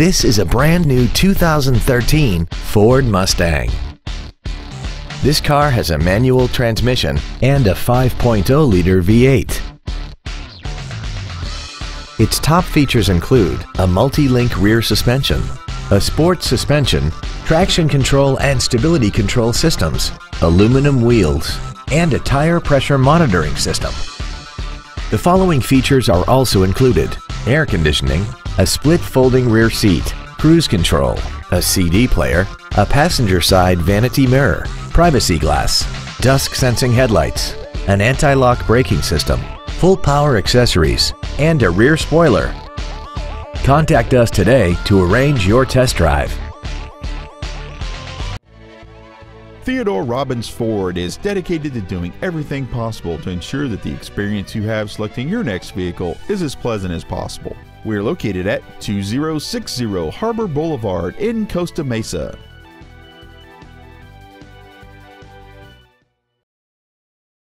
This is a brand new 2013 Ford Mustang. This car has a manual transmission and a 5.0-liter V8. Its top features include a multi-link rear suspension, a sports suspension, traction control and stability control systems, aluminum wheels, and a tire pressure monitoring system. The following features are also included. Air conditioning, a split folding rear seat, cruise control, a CD player, a passenger side vanity mirror, privacy glass, dusk sensing headlights, an anti-lock braking system, full power accessories, and a rear spoiler. Contact us today to arrange your test drive. Theodore Robins Ford is dedicated to doing everything possible to ensure that the experience you have selecting your next vehicle is as pleasant as possible. We're located at 2060 Harbor Boulevard in Costa Mesa.